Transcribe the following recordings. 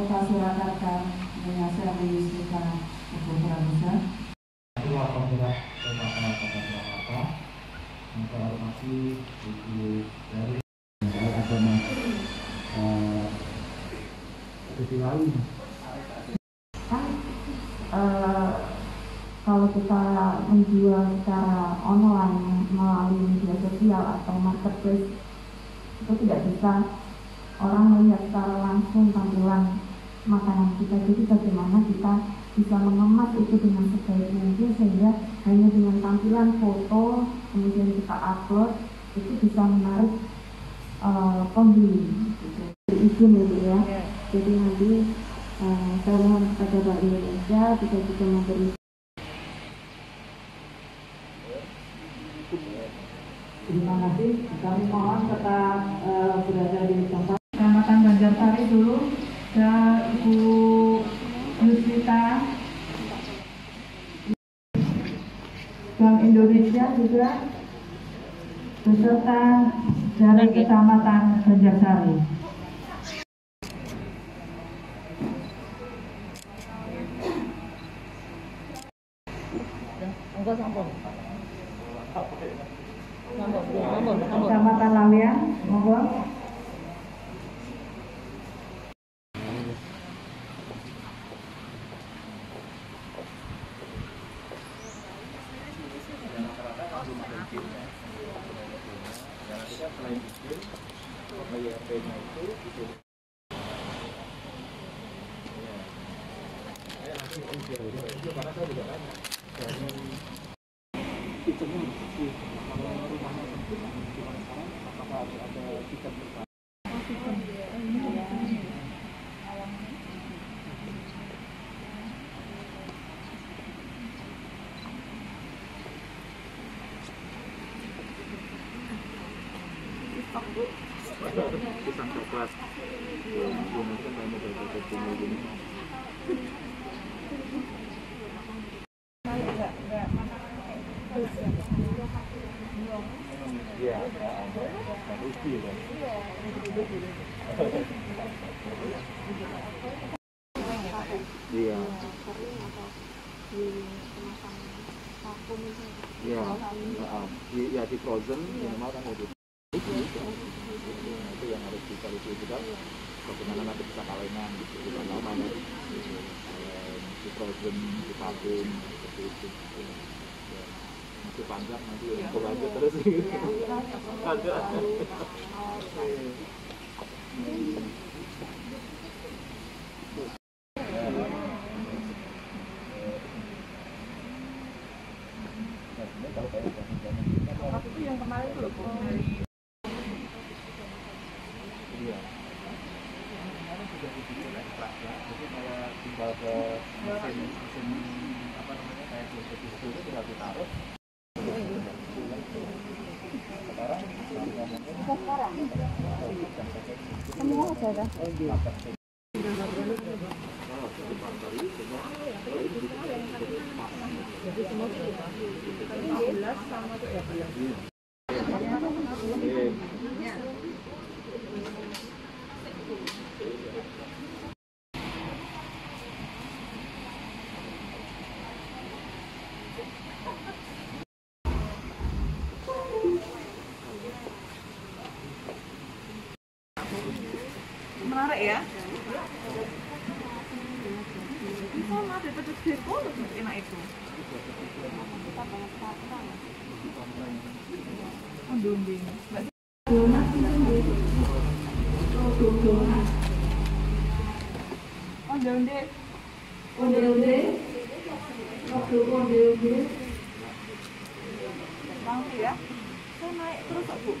Kota Surakarta dengan Kepulauan Besar. Ketua Penggerak Pemasaran Kota Surakarta yang saya hormati Ibu dari Agama eh, Sisi lain Kan eh, kalau kita menjual secara online melalui media sosial atau marketplace itu tidak bisa orang melihat secara langsung tampilan makanan kita jadi bagaimana kita bisa mengemas itu dengan sebaik mungkin sehingga hanya dengan tampilan foto kemudian kita upload itu bisa menarik eh, pembeli gitu. izin itu ya jadi nanti eh, saya mohon kepada Bank Indonesia bisa juga memberi Terima kasih. Kami mohon tetap eh, berada Bank Indonesia juga beserta dari Kecamatan Banjarsari. karena itu itu saya hasil karena itu rumahnya sempit cuma sekarang apakah ada tiket bersama pisang coklat Ini kan kamu udah bunga gini Iya, kan ubi kan. Iya. Iya, ya di frozen minimal kan itu. Itu, itu, itu kita juga bagaimana nanti bisa kalengan gitu bukan namanya Kalen, di frozen di vakum seperti itu ya. masih panjang nanti untuk aja terus ada Iya. Kemarin sudah dibikin ya. Jadi kalau tinggal ke mesin mesin apa namanya kayak bluetooth itu tinggal ditaruh. Sekarang sekarang semua saja menarik ya. Lebih enak itu. Mbak Onde-onde Onde-onde, waktu onde-onde, Langsung ya. Saya naik terus kok, Bu.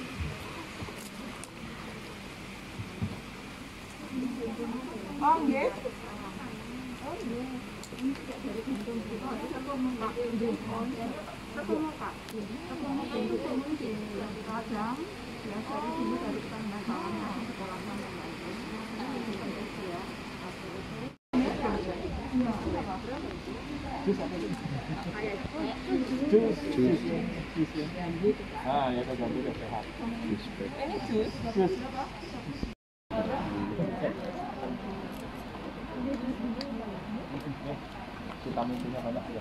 Oh, nggih. Oh, nggih. jus jus jus ya. Ah, ya kan ganti udah sehat. Jus. Ini jus. Jus. Kamu punya banyak ya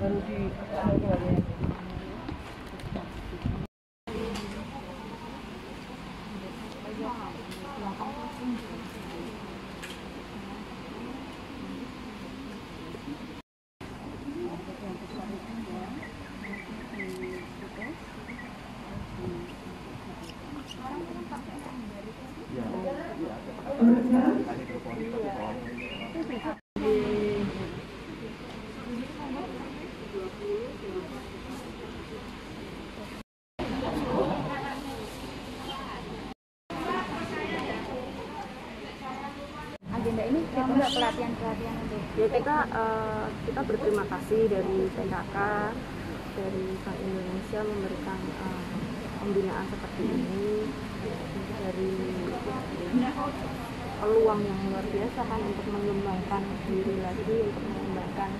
baru di agenda ini kita nggak pelatihan-pelatihan untuk ya kita eh, kita berterima kasih dari PKK dari Bank Indonesia memberikan eh, pembinaan seperti ini dari peluang yang luar biasa kan untuk mengembangkan diri lagi untuk mengembangkan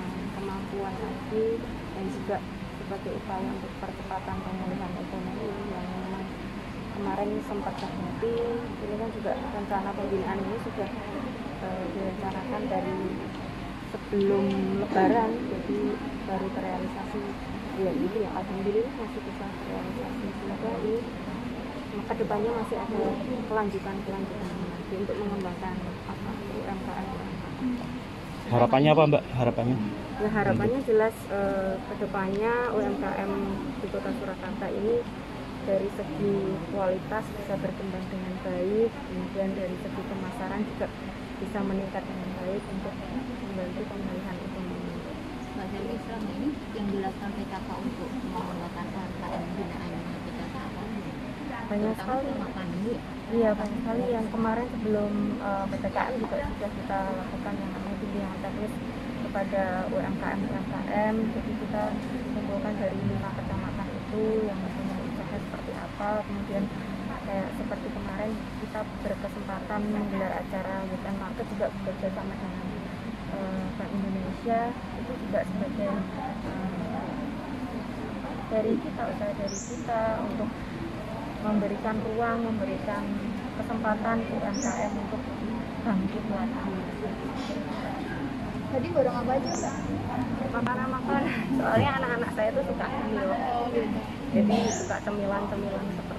eh, kemampuan lagi dan juga sebagai upaya untuk percepatan pemulihan ekonomi yang memang kemarin sempat terhenti. Ini kan juga rencana pembinaan ini sudah eh, direncanakan dari sebelum lebaran jadi baru terrealisasi. Ya ini ya alhamdulillah masih bisa terrealisasi semoga ini ke depannya masih ada kelanjutan kelanjutan lagi untuk mengembangkan apa UMKM Harapannya apa Mbak? Harapannya? Ya harapannya jelas eh, ke depannya UMKM di Kota Surakarta ini dari segi kualitas bisa berkembang dengan baik, kemudian dari segi pemasaran juga bisa meningkat dengan baik untuk membantu pemulihan ekonomi. Mbak Selvi selama ini yang dilakukan PKK untuk mengembangkan UMKM binaan PKK apa? Banyak sekali. ya. Iya banyak sekali yang kemarin sebelum eh, PPKM juga sudah kita lakukan yang namanya bimbingan teknis kepada UMKM UMKM. Jadi kita kumpulkan dari lima kecamatan itu yang punya usaha seperti apa, kemudian kayak seperti kemarin kita berkesempatan menggelar acara weekend market juga bekerja sama dengan eh, Bank Indonesia itu juga sebagai eh, dari kita usaha dari kita untuk memberikan ruang, memberikan kesempatan UMKM untuk bangkit lagi. Tadi barang apa aja Mbak? Makanan-makanan, soalnya anak-anak saya tuh suka cemil, jadi suka cemilan-cemilan seperti